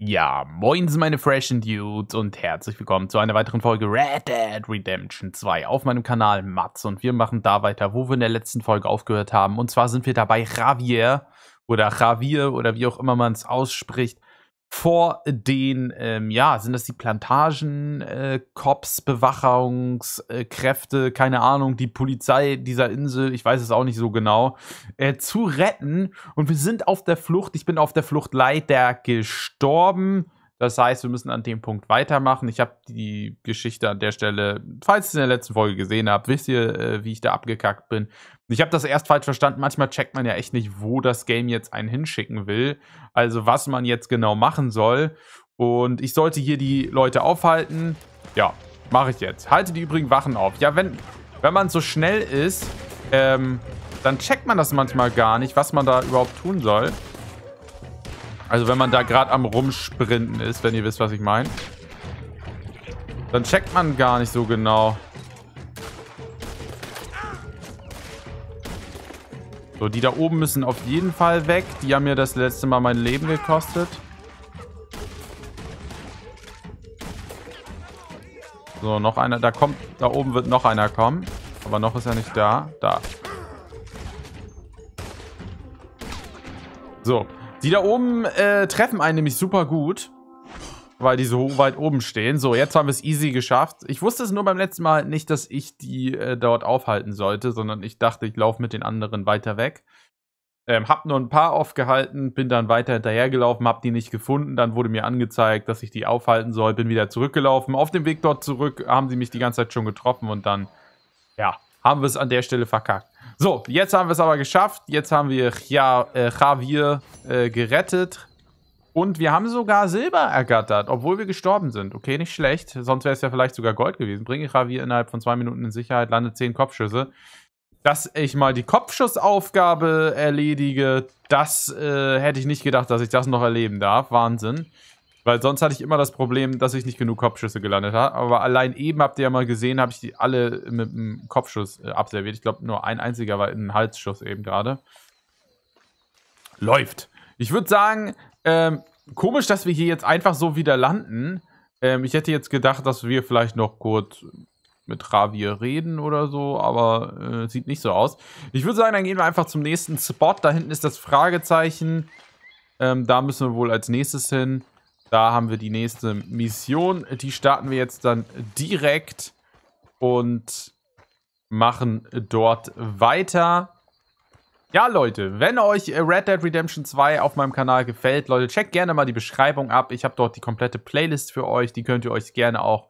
Ja, moin meine freshen Dudes und herzlich willkommen zu einer weiteren Folge Red Dead Redemption 2 auf meinem Kanal Mats. Und wir machen da weiter, wo wir in der letzten Folge aufgehört haben. Und zwar sind wir dabei Javier oder Javier oder wie auch immer man es ausspricht, vor den, ähm, ja, sind das die Plantagen, äh, Cops, Bewachungskräfte, keine Ahnung, die Polizei dieser Insel, ich weiß es auch nicht so genau, äh, zu retten. Und wir sind auf der Flucht. Ich bin auf der Flucht leider gestorben. Das heißt, wir müssen an dem Punkt weitermachen. Ich habe die Geschichte an der Stelle, falls ihr es in der letzten Folge gesehen habt, wisst ihr, äh, wie ich da abgekackt bin. Ich habe das erst falsch verstanden. Manchmal checkt man ja echt nicht, wo das Game jetzt einen hinschicken will. Also was man jetzt genau machen soll. Und ich sollte hier die Leute aufhalten. Ja, mache ich jetzt. Halte die übrigen Wachen auf. Ja, wenn, wenn man so schnell ist, ähm, dann checkt man das manchmal gar nicht, was man da überhaupt tun soll. Also wenn man da gerade am Rumsprinten ist, wenn ihr wisst, was ich meine. Dann checkt man gar nicht so genau. So, die da oben müssen auf jeden Fall weg. Die haben mir das letzte Mal mein Leben gekostet. So, noch einer. Da kommt, da oben wird noch einer kommen. Aber noch ist er nicht da. Da. So, die da oben äh, treffen einen nämlich super gut. Weil die so weit oben stehen. So, jetzt haben wir es easy geschafft. Ich wusste es nur beim letzten Mal nicht, dass ich die äh, dort aufhalten sollte, sondern ich dachte, ich laufe mit den anderen weiter weg. Ähm, hab nur ein paar aufgehalten, bin dann weiter hinterhergelaufen, hab die nicht gefunden. Dann wurde mir angezeigt, dass ich die aufhalten soll, bin wieder zurückgelaufen. Auf dem Weg dort zurück haben sie mich die ganze Zeit schon getroffen und dann, ja, haben wir es an der Stelle verkackt. So, jetzt haben wir es aber geschafft. Jetzt haben wir ja, äh, Javier äh, gerettet. Und wir haben sogar Silber ergattert, obwohl wir gestorben sind. Okay, nicht schlecht. Sonst wäre es ja vielleicht sogar Gold gewesen. Bringe Javier innerhalb von zwei Minuten in Sicherheit, lande zehn Kopfschüsse. Dass ich mal die Kopfschussaufgabe erledige, das äh, hätte ich nicht gedacht, dass ich das noch erleben darf. Wahnsinn. Weil sonst hatte ich immer das Problem, dass ich nicht genug Kopfschüsse gelandet habe. Aber allein eben habt ihr ja mal gesehen, habe ich die alle mit einem Kopfschuss äh, abserviert. Ich glaube, nur ein einziger war ein Halsschuss eben gerade. Läuft. Ich würde sagen, ähm, komisch, dass wir hier jetzt einfach so wieder landen. Ähm, ich hätte jetzt gedacht, dass wir vielleicht noch kurz mit Ravier reden oder so, aber äh, sieht nicht so aus. Ich würde sagen, dann gehen wir einfach zum nächsten Spot. Da hinten ist das Fragezeichen. Ähm, da müssen wir wohl als nächstes hin. Da haben wir die nächste Mission. Die starten wir jetzt dann direkt und machen dort weiter. Ja, Leute, wenn euch Red Dead Redemption 2 auf meinem Kanal gefällt, Leute, checkt gerne mal die Beschreibung ab. Ich habe dort die komplette Playlist für euch. Die könnt ihr euch gerne auch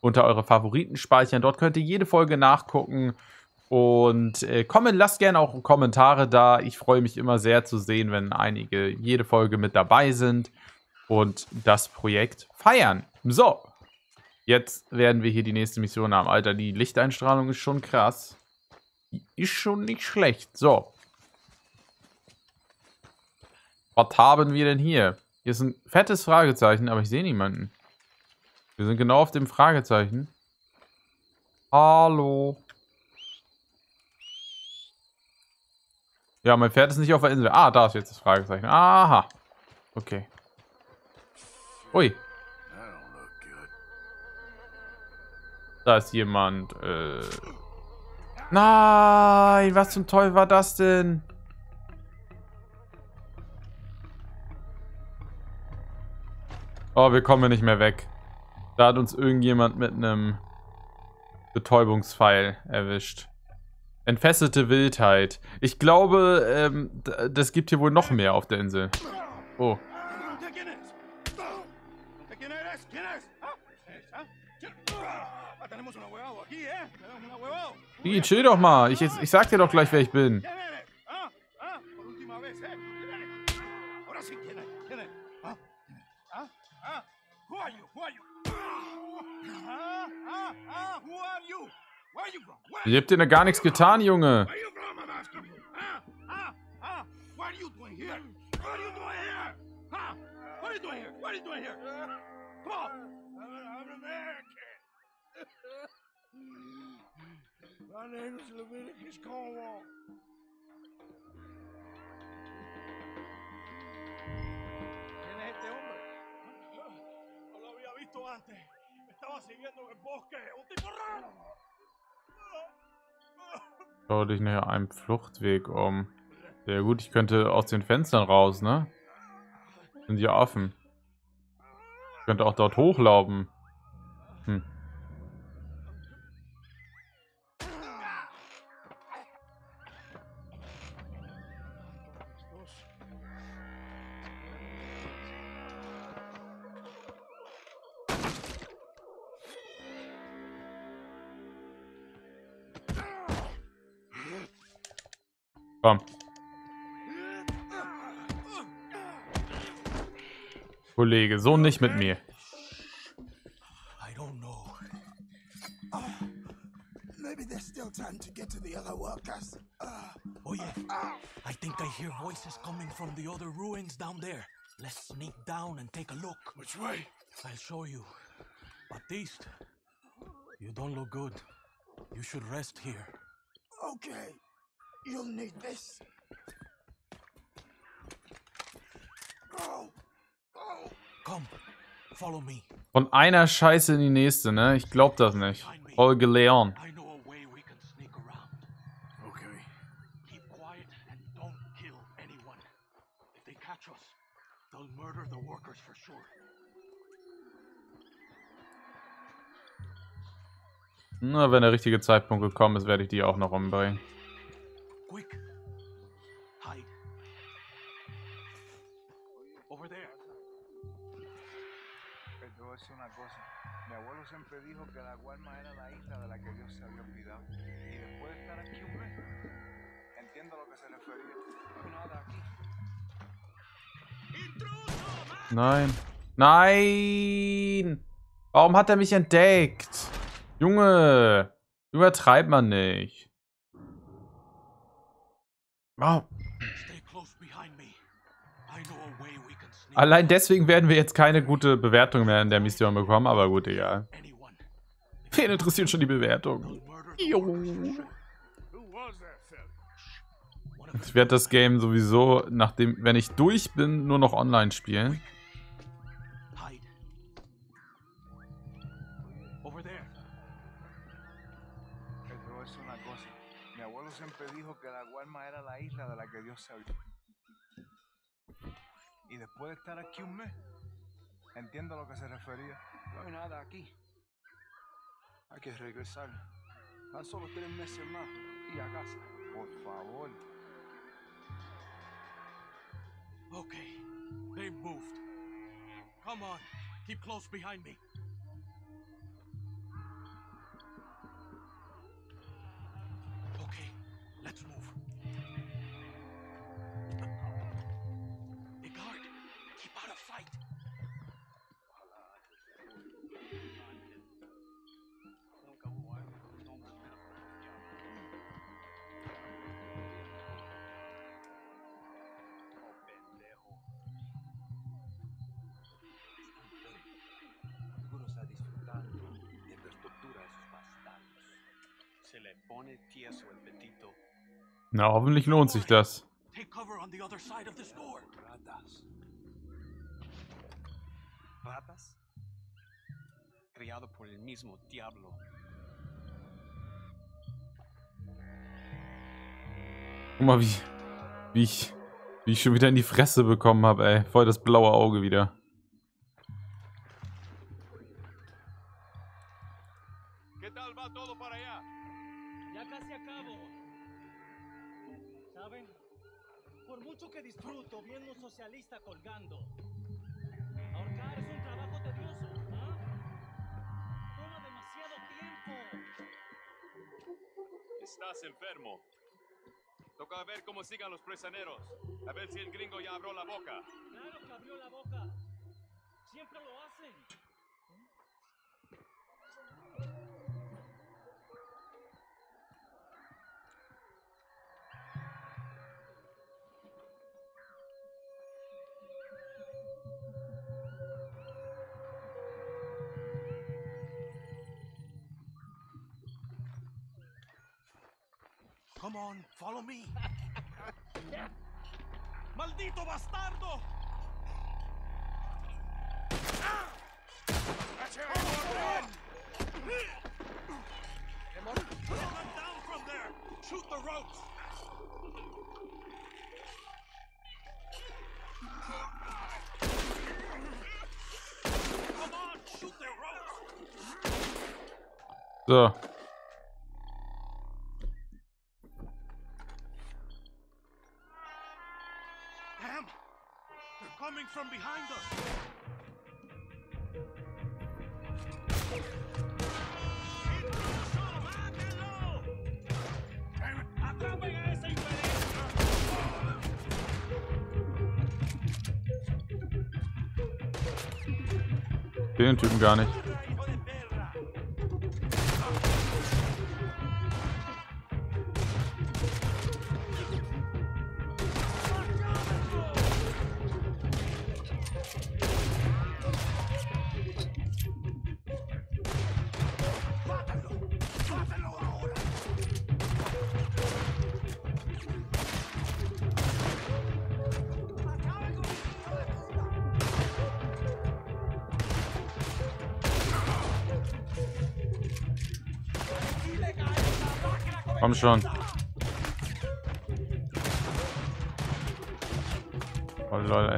unter eure Favoriten speichern. Dort könnt ihr jede Folge nachgucken. Und äh, kommen, lasst gerne auch Kommentare da. Ich freue mich immer sehr zu sehen, wenn einige jede Folge mit dabei sind und das Projekt feiern. So, jetzt werden wir hier die nächste Mission haben. Alter, die Lichteinstrahlung ist schon krass. Die ist schon nicht schlecht. So. Was haben wir denn hier? Hier ist ein fettes Fragezeichen, aber ich sehe niemanden. Wir sind genau auf dem Fragezeichen. Hallo. Ja, mein Pferd ist nicht auf der Insel. Ah, da ist jetzt das Fragezeichen. Aha. Okay. Ui. Da ist jemand. Äh Nein, was zum Teufel war das denn? Oh, wir kommen nicht mehr weg. Da hat uns irgendjemand mit einem Betäubungspfeil erwischt. Entfesselte Wildheit. Ich glaube, ähm, das gibt hier wohl noch mehr auf der Insel. Oh. Wie, chill doch mal. Ich, ich sag dir doch gleich, wer ich bin. Ich hab dir gar nichts getan, Junge. What are you doing here? What are you doing here? I'm American. My name is Leviticus Cornwall. ¿Quién es este hombre? visto antes. Me estaba siguiendo en el bosque. Un tipo raro. Schau dich nach einem Fluchtweg um. Sehr gut, ich könnte aus den Fenstern raus, ne? Sind ja offen. Könnte auch dort hochlaufen. Hm. Komm. Kollege, so nicht mit mir. I don't know. Maybe there's still time to get to the other workers. Oh yeah. I think I hear voices coming from the other ruins down there. Let's sneak down and take a look. which way? I'll show you. Baptiste, you don't look good. You should rest here. Okay. You'll need this. Go. Come, follow me. Von einer Scheiße in die nächste, ne? Ich glaub das nicht. Folge Leon. Na, wenn der richtige Zeitpunkt gekommen ist, werde ich die auch noch umbringen. Quick, decir una cosa. Mi abuelo siempre dijo que la Guarma era la isla de la que Dios se había olvidado. Y después de estar aquí un mes, entiendo a lo que se refería. Nada aquí. Nein. Nein! Warum hat er mich entdeckt? Junge! Übertreibt man nicht. Wow. Allein deswegen werden wir jetzt keine gute Bewertung mehr in der Mission bekommen, aber gut, egal. Wen interessiert schon die Bewertung? Of Ich werde das Game sowieso, nachdem, wenn ich durch bin, nur noch online spielen. Y después de estar aquí un mes, entiendo a lo que se refería. No hay nada aquí. Hay que regresar. Tan solo tres meses más y a casa. Por favor. Okay, they moved. Come on, keep close behind me. Okay, let's move. Na, hoffentlich lohnt sich das. Guck mal, wie, wie ich, wie ich schon wieder in die Fresse bekommen habe, ey. Voll das blaue Auge wieder. Estás enfermo. Toca ver cómo sigan los prisioneros. A ver si el gringo ya abrió la boca. Claro que abrió la boca. kill me. Maldito bastardo! Shoot the ropes! Come on, shoot the ropes! So. Den Komm schon. Oh lol,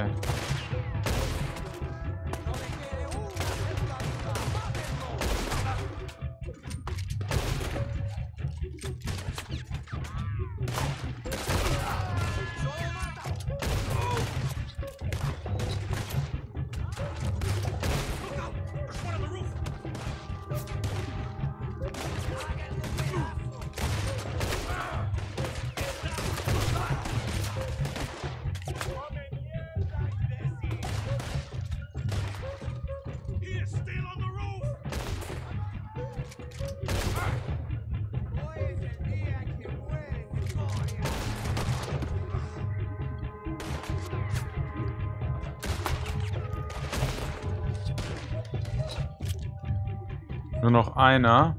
Nur noch einer.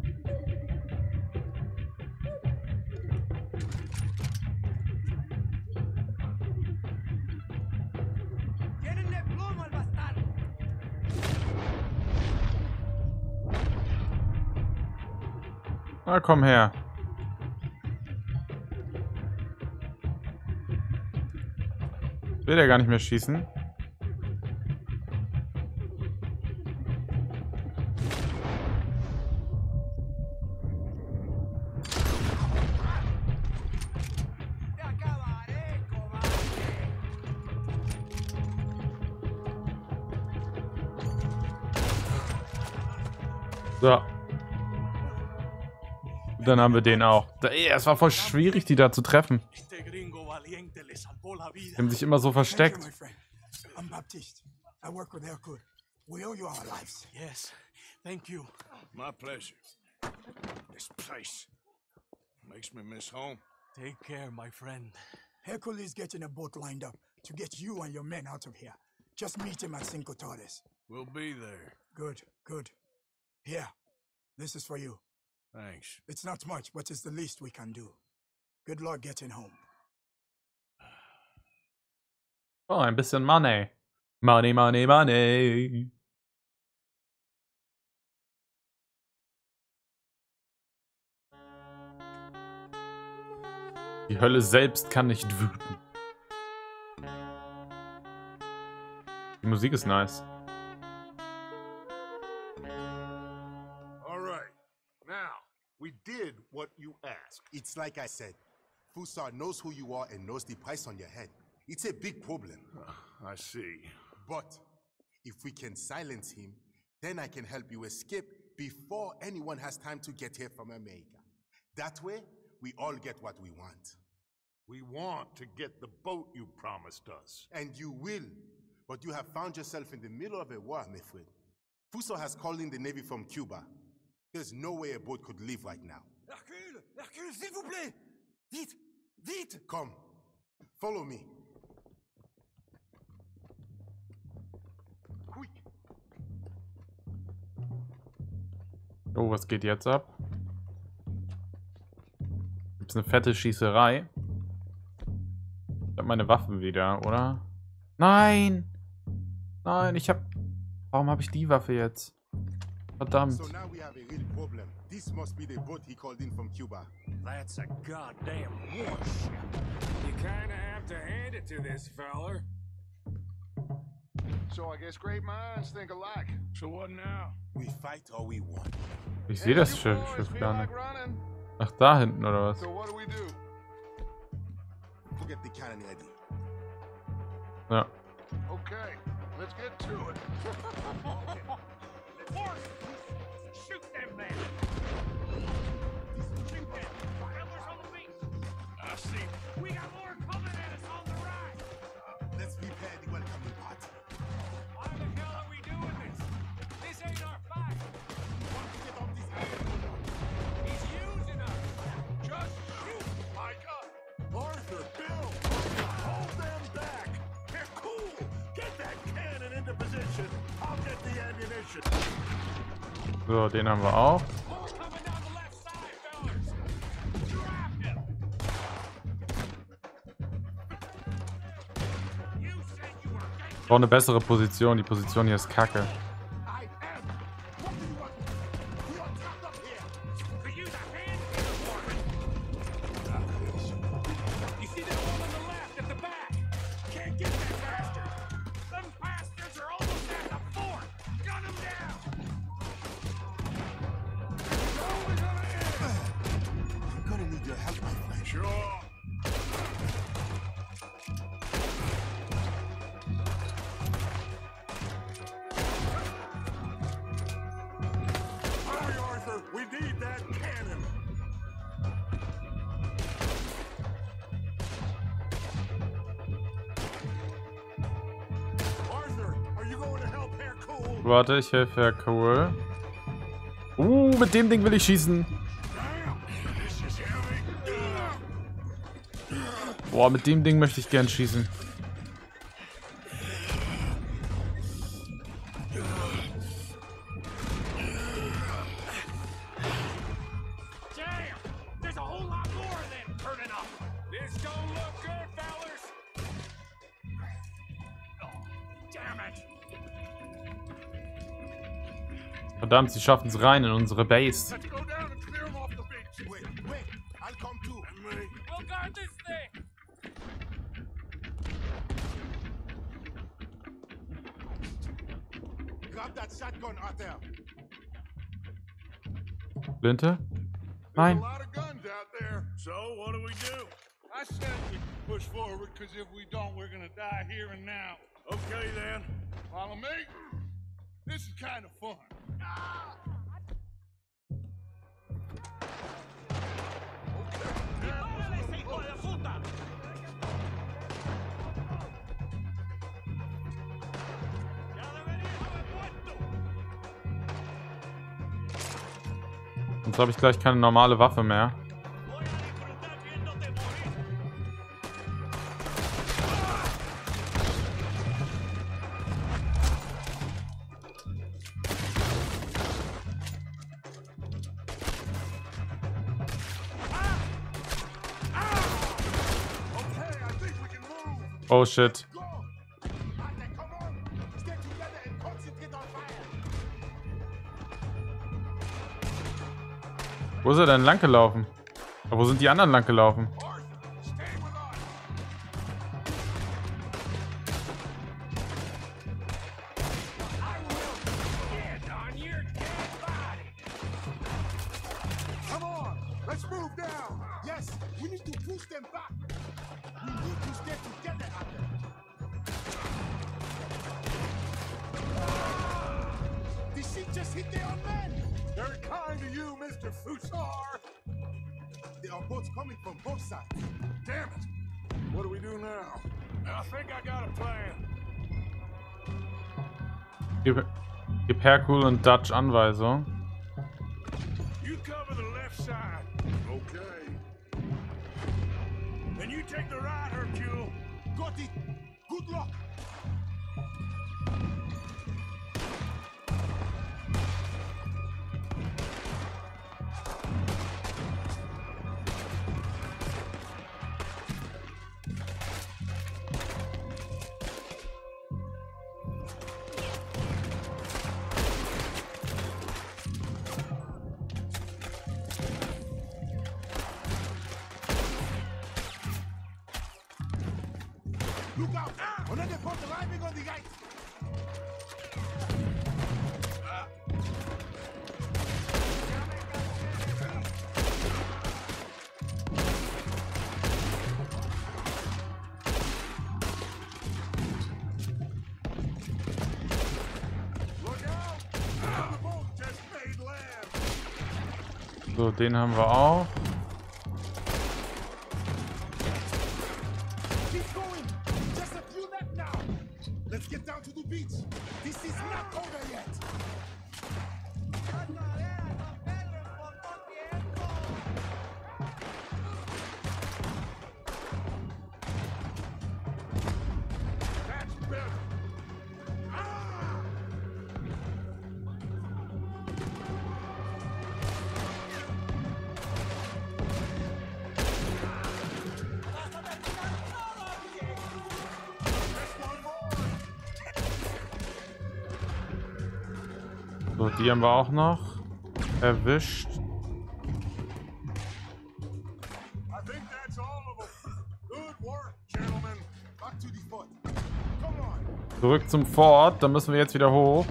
Na, komm her. Will der gar nicht mehr schießen? Dann haben wir den auch. Es war voll schwierig, die da zu treffen. Die haben sich immer so versteckt. my friend. I'm Baptiste. I work with Hercule. We owe you our lives. Yes, thank you. My pleasure. This place makes me miss home. Take care, my friend. Hercule is getting a boat lined up to get you and your men out of here. Just meet him at Cinco Torres. We'll be there. Good, good. Here, this is for you. Thanks. It's not much, but it's the least we can do. Good luck getting home. Oh, ein bisschen Money. Money, money, money. Die Hölle selbst kann nicht wüten. Die Musik ist nice. It's like I said. Fusar knows who you are and knows the price on your head. It's a big problem. Ah, I see. But if we can silence him, then I can help you escape before anyone has time to get here from America. That way, we all get what we want. We want to get the boat you promised us. And you will. But you have found yourself in the middle of a war, my friend. Fuso has called in the Navy from Cuba. There's no way a boat could leave right now. Hercule! Hercule, s'il vous plaît! Vite! Vite! Come, follow me. Quick! Oh, was geht jetzt ab? Gibt's eine fette Schießerei? Ich hab meine Waffen wieder, oder? Nein! Nein, ich hab... Warum habe ich die Waffe jetzt? Verdammt. So now we have a real problem. This must be the boat he called in from Cuba. That's a goddamn warship. You kinda have to hand it to this feller. So I guess great minds think alike. So what now? We fight or we won. Ich sehe das Schiff, Schiff gar nicht. Ach, da hinten oder was? So we get the cannon ready. Ja. Okay, let's get to it. Shoot them men! I see. We got more coming at us on the right! Let's prepare the welcoming party. Why the hell are we doing this? This ain't our fight! He's using us! Just shoot, Micah! Arthur, Bill, hold them back! They're cool! Get that cannon into position! I'll get the ammunition! So, den haben wir auch. Brauche eine bessere Position. Die Position hier ist kacke. Warte, ich helfe Herr Cole. Uh, mit dem Ding will ich schießen. Boah, mit dem Ding möchte ich gern schießen. Verdammt, sie schaffen es rein in unsere Base. Blinte? Nein. I said we push forward because if we don't, we're gonna die here and now. Okay then. Follow me. This is kind of fun. Sonst habe ich gleich keine normale Waffe mehr. On fire. Wo ist er denn lang gelaufen? Aber wo sind die anderen lang gelaufen? Gib, gib Hercule und Dutch Anweisung. You cover the left side. Okay. And you take the right, Hercule. Got it. Good luck. So, den haben wir auch. So, die haben wir auch noch erwischt. Zurück zum Fort. Da müssen wir jetzt wieder hoch.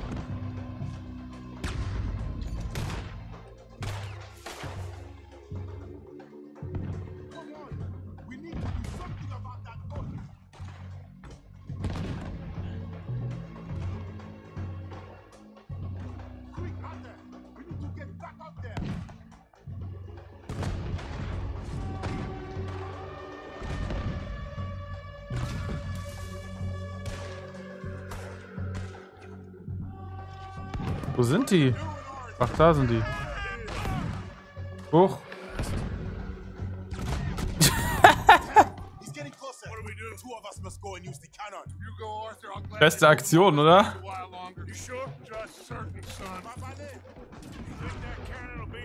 Wo sind die? Ach, da sind die. Hoch. Beste Aktion, oder?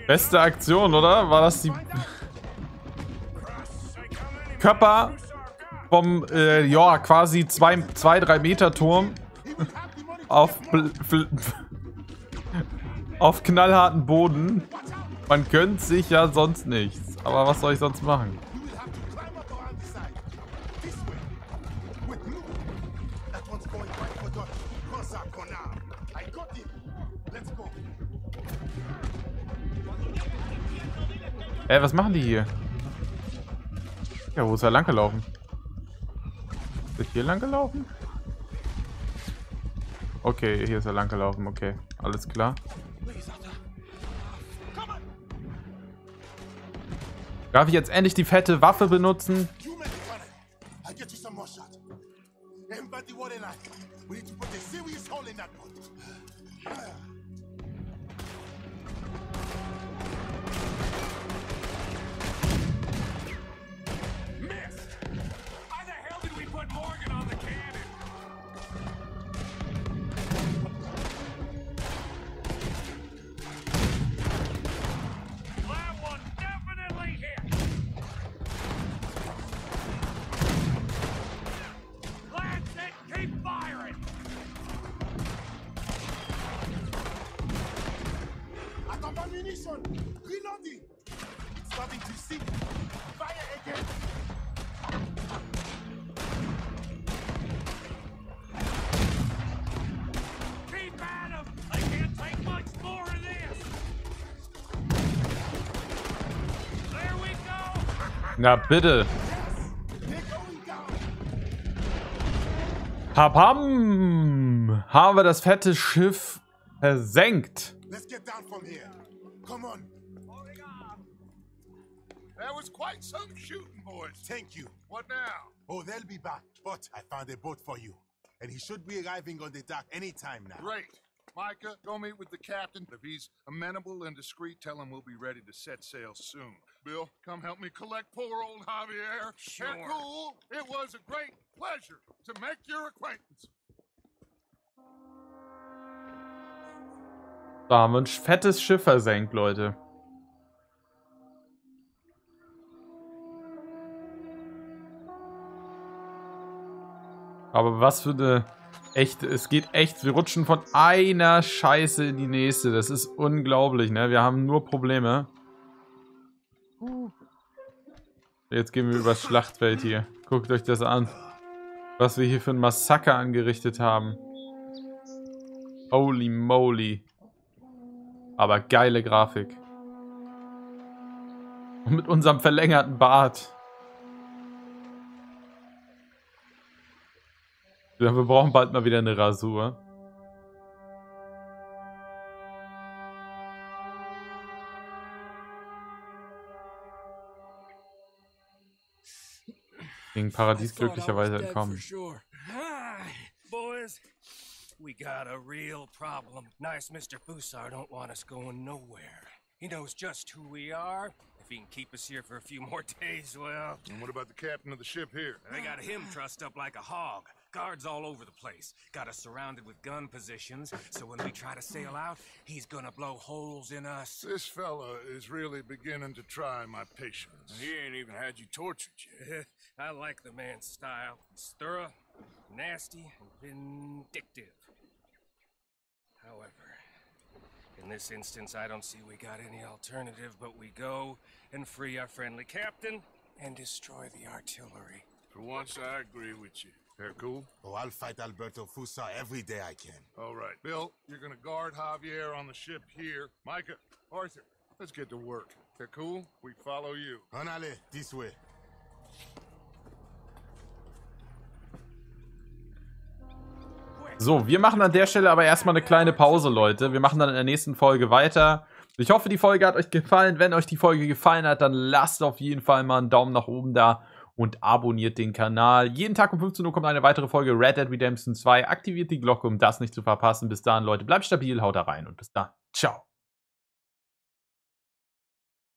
Beste Aktion, oder? War das die Körper vom, äh, ja, quasi 2, 3 Meter Turm auf, auf knallharten Boden. Man gönnt sich ja sonst nichts. Aber was soll ich sonst machen? Ey, was machen die hier? Ja, wo ist er lang gelaufen? Ist er hier lang gelaufen? Okay, hier ist er lang gelaufen. Okay, alles klar. Darf ich jetzt endlich die fette Waffe benutzen? Everybody. Ammunition. Reloading. Starting to see. Fire again. Keep at 'em! I can't take much more of this! There we go! Na bitte. Papam! Haben wir das fette Schiff versenkt. Let's get down from here. Come on. There was quite some shooting, boys. Thank you. What now? Oh, they'll be back. But I found a boat for you. And he should be arriving on the dock anytime now. Great. Micah, go meet with the captain. If he's amenable and discreet, tell him we'll be ready to set sail soon. Bill, come help me collect poor old Javier. Sure. And Cool. It was a great pleasure to make your acquaintance. Da haben wir ein fettes Schiff versenkt, Leute. Aber was für eine echt, es geht echt, wir rutschen von einer Scheiße in die nächste. Das ist unglaublich, ne? Wir haben nur Probleme. Jetzt gehen wir übers Schlachtfeld hier. Guckt euch das an. Was wir hier für ein Massaker angerichtet haben. Holy moly. Aber geile Grafik. Und mit unserem verlängerten Bart. Wir brauchen bald mal wieder eine Rasur. Gegen Paradies glücklicherweise entkommen. Hi, boys. We got a real problem. Nice Mr. Fusar don't want us going nowhere. He knows just who we are. If he can keep us here for a few more days, well... And what about the captain of the ship here? They got him trussed up like a hog. Guards all over the place. Got us surrounded with gun positions, so when we try to sail out, he's gonna blow holes in us. This fella is really beginning to try my patience. He ain't even had you tortured yet. I like the man's style. He's thorough, nasty, and vindictive. In this instance, I don't see we got any alternative, but we go and free our friendly captain and destroy the artillery. For once, I agree with you. They're cool? Oh, I'll fight Alberto Fusa every day I can. All right. Bill, you're gonna guard Javier on the ship here. Micah, Arthur, let's get to work. They're cool? We follow you. Anale, this way. So, wir machen an der Stelle aber erstmal eine kleine Pause, Leute. Wir machen dann in der nächsten Folge weiter. Ich hoffe, die Folge hat euch gefallen. Wenn euch die Folge gefallen hat, dann lasst auf jeden Fall mal einen Daumen nach oben da und abonniert den Kanal. Jeden Tag um 15 Uhr kommt eine weitere Folge Red Dead Redemption 2. Aktiviert die Glocke, um das nicht zu verpassen. Bis dahin, Leute, bleibt stabil, haut da rein und bis dann. Ciao.